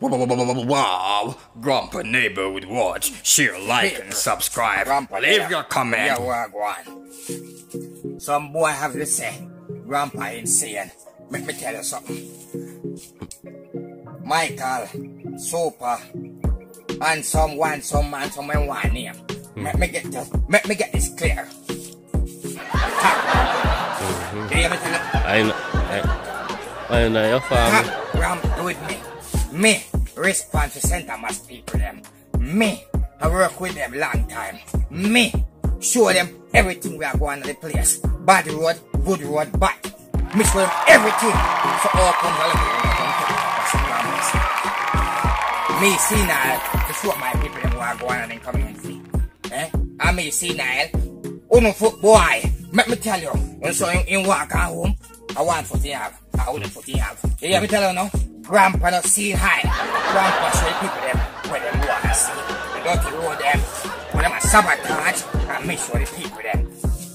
Wow, Grandpa Neighborhood Watch, share, like, and subscribe. Grandpa, Leave yeah. your comment. Yeah, well, go on. Some boy have to say, Grandpa insane. Let me tell you something. Michael, super, and someone, some man, someone one name. Let me get this, let me get this clear. You hear me tell you? I know, I, I know your family. Top Ram with me. Me respond to Santa Mass people them. Me I work with them long time. Me show them everything we are going to the place. Bad road, good road, bad. Me show them everything. So all. The promise. Me see now to show my people them who are going on in community. Eh? I me see now. Uno foot boy. Let me tell you. When so in, in walk at home. I want foot in have. I wouldn't foot in have. You hear me tell you now? Grandpa not see high. Grandpa show the people them where them want to see. The dirty road them. When them a sabotage and make sure the people them.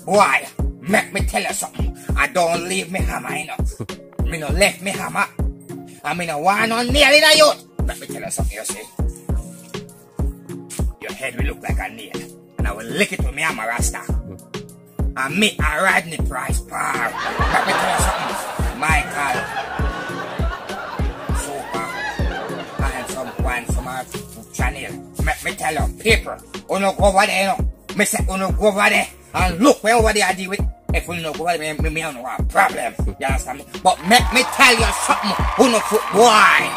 Why? make me tell you something. I don't leave me hammer, know. me no left me hammer. I mean, no want no nail in a youth. Let me tell you something, you see. Your head will look like a nail. And I will lick it with me hammer rasta. Hmm. And me a Rodney Price par. Let me tell you something. Michael. Channel. Let me tell you, people. Uno go over there, you know. Me say uno go over there. And look where over there I deal with. If we no go over there, me, me don't know a problem. You understand me? But make me tell you something. Uno foot boy.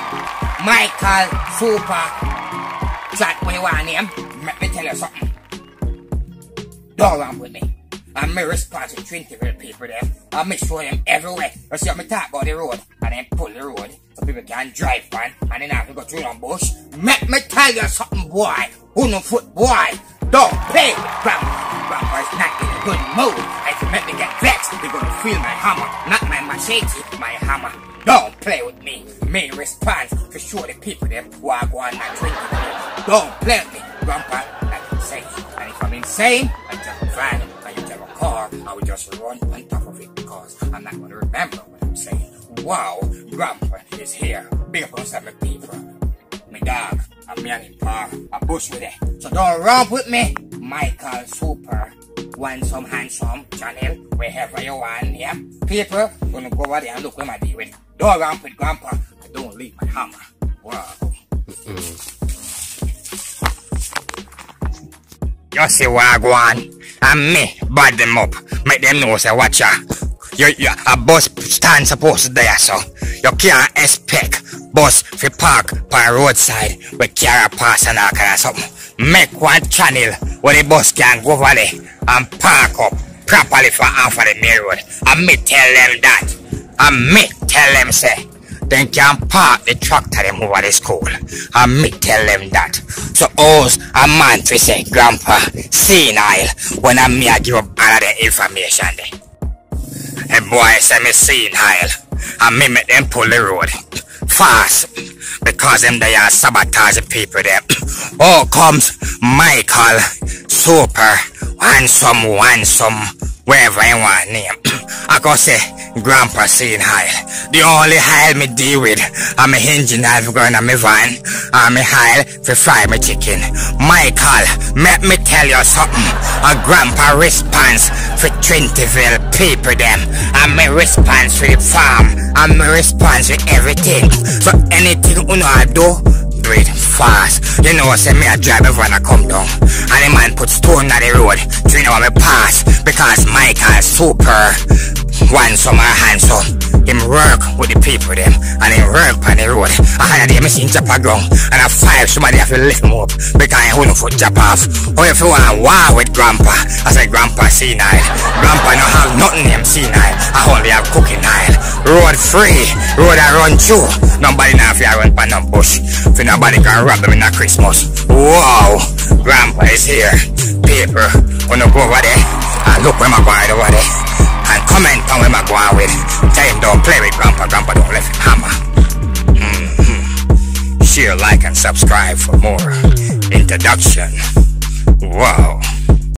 Michael Super. Chat what you want name. Let me tell you something. Don't run with me. Me respond to 20 real people there. And me show them everywhere. You see me talk about the road. And then pull the road. People can drive on. And then have to go through the bush. Make me tell you something, boy. Who no foot, boy. Don't play with grandma. Grandma's not in a good mood. If you make me get vexed, you're gonna feel my hammer. Not my machete, my hammer. Don't play with me. Me respond to show the people them who are going and drinking. Don't play with me, grandpa. Like insane. And if I'm insane, I just van and you tell a car, I will just run on top of it because I'm not gonna remember what I'm saying. Wow, grandpa is here. Big some people. Me dog, I'm young in par, a bush with it. So don't romp with me. Michael Super, one some handsome channel, wherever you want, yeah? People, gonna go over there and look where my deal with. Don't romp with grandpa, I don't leave my hammer. Wow. You see I on? And me, bad them up. Make them know say watch ya. You, you, a bus stand supposed there, so you can't expect bus fi park by roadside with car pass and all kind of something. Make one channel where the bus can go over there and park up properly for half of the main road. And me tell them that. And me tell them say then can park the tractor them over the school. And me tell them that. So us a man fi say grandpa senile when I me a give up all of the information there. A boy say me senile and me make them pull the road fast because them they are sabotaging people them. Oh comes Michael Super and some one some wherever you want name. I go say Grandpa senile. The only hile me deal with I'm a engine I've going on my van and me hile for fry me chicken. Michael, let me tell you something. A grandpa response for Trinityville people them. I'm a response for the farm. I'm a response for everything. So anything you know I do, do it fast. You know, I say me a drive when I come down. And the man put stone on the road. you know me pass. Because Michael super. One summer handsome. Him work with the people them. And him work on the road. I had seen chop a ground. And I five somebody have to lift him up. Because he wouldn't foot chop off. Or if you want war with grandpa. I say grandpa senile. Grandpa no have nothing him senile. I only have cooking aisle. Road free. Road I run through. Nobody now fi run pan no bush. Fi nobody can rob them in a Christmas. Wow. Grandpa is here. People. Wanna go over there. I look where my going over there. Comment on where my going with. Tell him don't play with grandpa. Grandpa don't him hammer. Mhm. Share, like, and subscribe for more introduction. Wow.